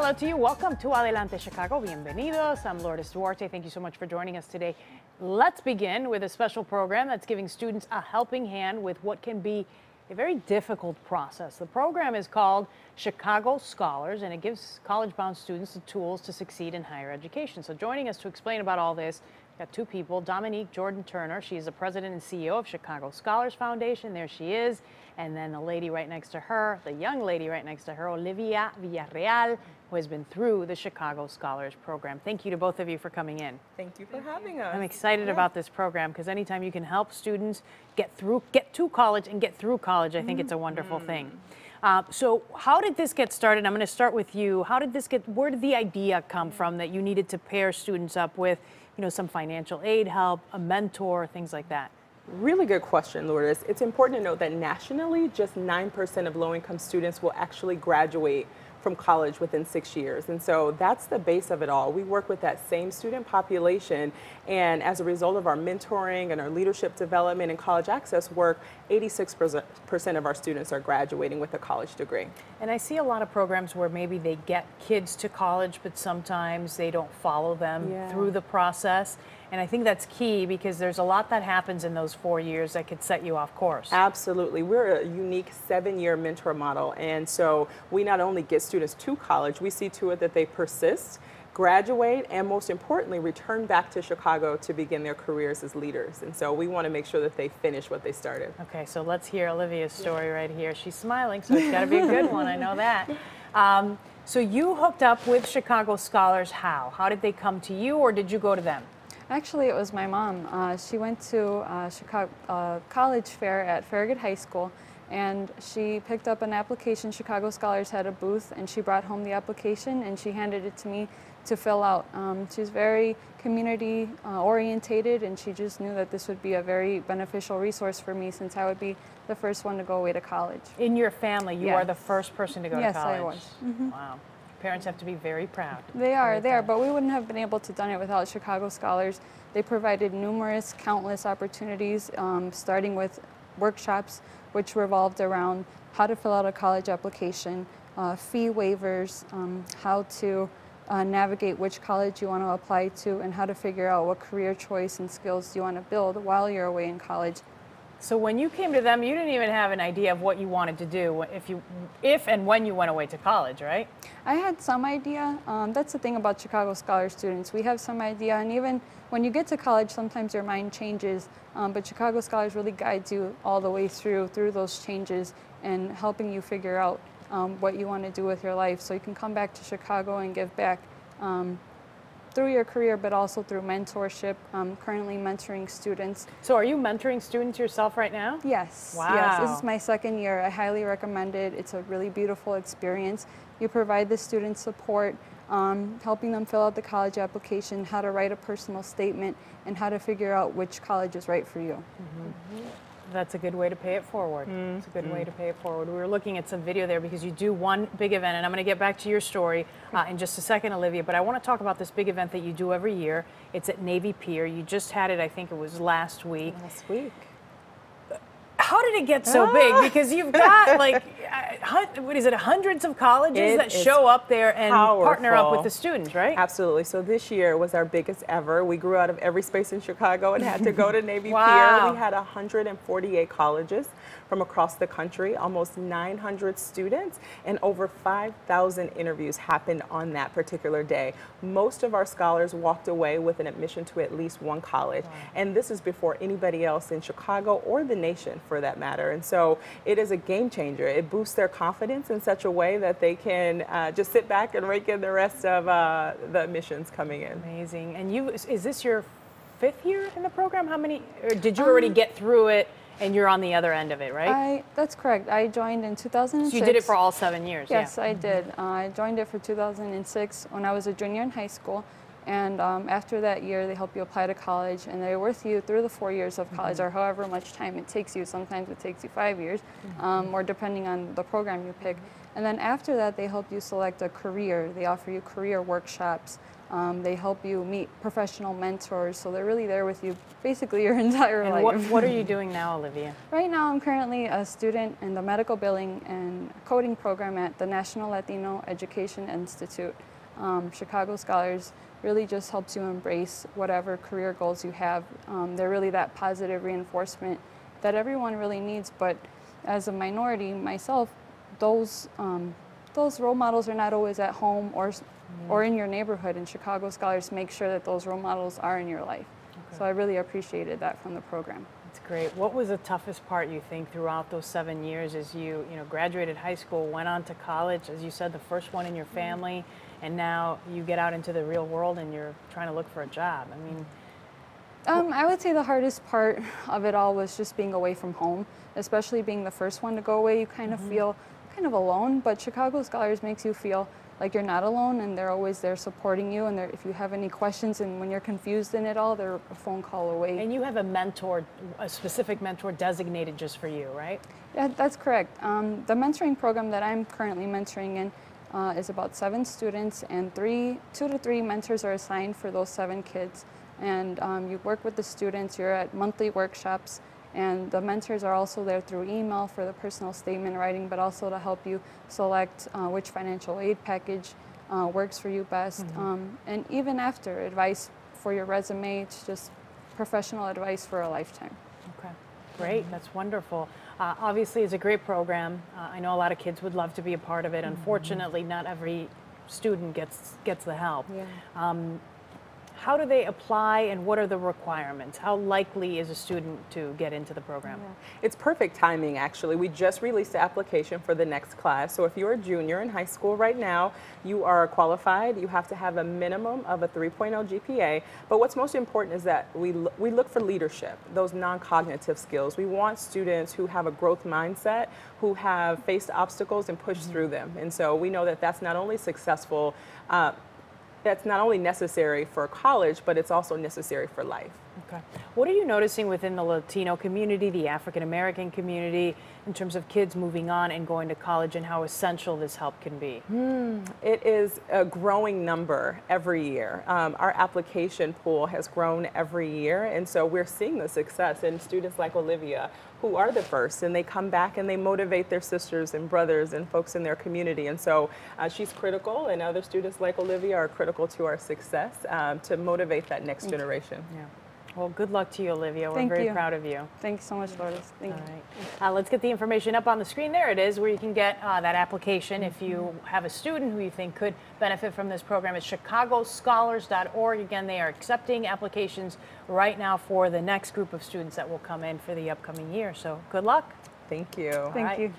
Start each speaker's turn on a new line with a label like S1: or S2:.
S1: Hello to you. Welcome to Adelante Chicago. Bienvenidos. I'm Lourdes Duarte. Thank you so much for joining us today. Let's begin with a special program that's giving students a helping hand with what can be a very difficult process. The program is called Chicago Scholars, and it gives college-bound students the tools to succeed in higher education. So joining us to explain about all this, got two people. Dominique Jordan Turner, she's the president and CEO of Chicago Scholars Foundation. There she is. And then the lady right next to her, the young lady right next to her, Olivia Villarreal, who has been through the Chicago Scholars Program. Thank you to both of you for coming in.
S2: Thank you for having us.
S1: I'm excited yeah. about this program because anytime you can help students get through, get to college and get through college, I think mm -hmm. it's a wonderful thing. Uh, so how did this get started? I'm going to start with you. How did this get, where did the idea come from that you needed to pair students up with, you know, some financial aid help, a mentor, things like that?
S2: Really good question, Lourdes. It's important to note that nationally, just 9% of low-income students will actually graduate from college within six years. And so that's the base of it all. We work with that same student population and as a result of our mentoring and our leadership development and college access work, 86% of our students are graduating with a college degree.
S1: And I see a lot of programs where maybe they get kids to college, but sometimes they don't follow them yeah. through the process. And I think that's key because there's a lot that happens in those four years that could set you off course.
S2: Absolutely. We're a unique seven-year mentor model. And so we not only get students to college, we see to it that they persist graduate, and most importantly, return back to Chicago to begin their careers as leaders. And so we want to make sure that they finish what they started.
S1: Okay, so let's hear Olivia's story right here. She's smiling, so it's got to be a good one. I know that. Um, so you hooked up with Chicago Scholars how? How did they come to you, or did you go to them?
S3: Actually, it was my mom. Uh, she went to uh, Chicago uh, college fair at Farragut High School, and she picked up an application. Chicago Scholars had a booth, and she brought home the application, and she handed it to me to fill out. Um, she's very community uh, orientated, and she just knew that this would be a very beneficial resource for me since I would be the first one to go away to college.
S1: In your family, you yes. are the first person to go
S3: yes,
S1: to college.
S3: Yes, I was. Mm -hmm.
S1: Wow. Parents have to be very proud.
S3: They are, they proud. are, but we wouldn't have been able to done it without Chicago Scholars. They provided numerous, countless opportunities, um, starting with workshops which revolved around how to fill out a college application, uh, fee waivers, um, how to uh, navigate which college you want to apply to, and how to figure out what career choice and skills you want to build while you're away in college.
S1: So when you came to them, you didn't even have an idea of what you wanted to do if you, if and when you went away to college, right?
S3: I had some idea. Um, that's the thing about Chicago Scholar students. We have some idea, and even when you get to college, sometimes your mind changes. Um, but Chicago Scholars really guides you all the way through through those changes and helping you figure out um, what you want to do with your life, so you can come back to Chicago and give back um, through your career, but also through mentorship. I'm currently mentoring students.
S1: So are you mentoring students yourself right now?
S3: Yes.
S1: Wow.
S3: Yes, this is my second year. I highly recommend it. It's a really beautiful experience. You provide the students support, um, helping them fill out the college application, how to write a personal statement, and how to figure out which college is right for you. Mm -hmm.
S1: That's a good way to pay it forward. Mm. It's a good mm. way to pay it forward. We were looking at some video there because you do one big event, and I'm going to get back to your story uh, in just a second, Olivia. But I want to talk about this big event that you do every year. It's at Navy Pier. You just had it, I think it was last week.
S2: Last week
S1: how did it get so ah. big? Because you've got like, uh, what is it, hundreds of colleges it that show up there and powerful. partner up with the students, right?
S2: Absolutely. So this year was our biggest ever. We grew out of every space in Chicago and had to go to Navy wow. Pier. We had 148 colleges from across the country, almost 900 students, and over 5,000 interviews happened on that particular day. Most of our scholars walked away with an admission to at least one college, wow. and this is before anybody else in Chicago or the nation for that matter. And so it is a game changer. It boosts their confidence in such a way that they can uh, just sit back and rake in the rest of uh, the missions coming in.
S1: Amazing. And you, is this your fifth year in the program? How many, or did you already um, get through it? And you're on the other end of it, right?
S3: I, that's correct. I joined in 2006.
S1: So you did it for all seven years?
S3: Yes,
S1: yeah.
S3: I did. Uh, I joined it for 2006 when I was a junior in high school. And um, after that year, they help you apply to college, and they're with you through the four years of college, mm -hmm. or however much time it takes you. Sometimes it takes you five years, mm -hmm. um, or depending on the program you pick. And then after that, they help you select a career. They offer you career workshops. Um, they help you meet professional mentors. So they're really there with you basically your entire
S1: And
S3: life.
S1: what, what are you doing now, Olivia?
S3: Right now, I'm currently a student in the medical billing and coding program at the National Latino Education Institute. Um, Chicago Scholars really just helps you embrace whatever career goals you have. Um, they're really that positive reinforcement that everyone really needs. But as a minority, myself, those um, those role models are not always at home or or in your neighborhood. And Chicago Scholars make sure that those role models are in your life. So I really appreciated that from the program.
S1: That's great. What was the toughest part you think throughout those seven years as you, you know, graduated high school, went on to college, as you said, the first one in your family, and now you get out into the real world and you're trying to look for a job. I mean,
S3: Um, I would say the hardest part of it all was just being away from home, especially being the first one to go away. You kind of feel kind of alone, but Chicago Scholars makes you feel like you're not alone and they're always there supporting you. And if you have any questions and when you're confused in it all, they're a phone call away.
S1: and you have a mentor, a specific mentor designated just for you, right?
S3: Yeah, that's correct. Um, the mentoring program that I'm currently mentoring in uh, is about seven students, and three, two to three mentors are assigned for those seven kids. And um, you work with the students. You're at monthly workshops, and the mentors are also there through email for the personal statement writing, but also to help you select uh, which financial aid package uh, works for you best. Um, and even after, advice for your resume. It's just professional advice for a lifetime.
S1: Okay, great. That's wonderful. Uh, obviously, it's a great program. Uh, I know a lot of kids would love to be a part of it. Unfortunately, not every student gets gets the help.
S2: Yeah.
S1: Um, how do they apply, and what are the requirements? How likely is a student to get into the program?
S2: It's perfect timing, actually. We just released the application for the next class. So if you're a junior in high school right now, you are qualified. You have to have a minimum of a 3.0 GPA. But what's most important is that we, we look for leadership, those non-cognitive skills. We want students who have a growth mindset, who have faced obstacles and pushed through them. And so we know that that's not only successful, uh, that's not only necessary for college, but it's also necessary for life.
S1: Okay. What are you noticing within the Latino community, the African American community, in terms of kids moving on and going to college, and how essential this help can be?
S2: It is a growing number every year. Um, our application pool has grown every year, and so we're seeing the success in students like Olivia, who are the first, and they come back and they motivate their sisters and brothers and folks in their community. And so uh, she's critical, and other students like Olivia are critical to our success um, to motivate that next generation.
S1: Yeah. Well, good luck to you, Olivia. We're
S3: Thank
S1: very
S3: you.
S1: proud of you.
S3: Thanks so much, Lourdes. Thank
S1: All
S3: you.
S1: right. Uh, let's get the information up on the screen. There it is, where you can get uh, that application if you have a student who you think could benefit from this program. It's chicagoscholars.org. Again, they are accepting applications right now for the next group of students that will come in for the upcoming year. So good luck.
S2: Thank you.
S3: Thank
S1: right.
S3: you.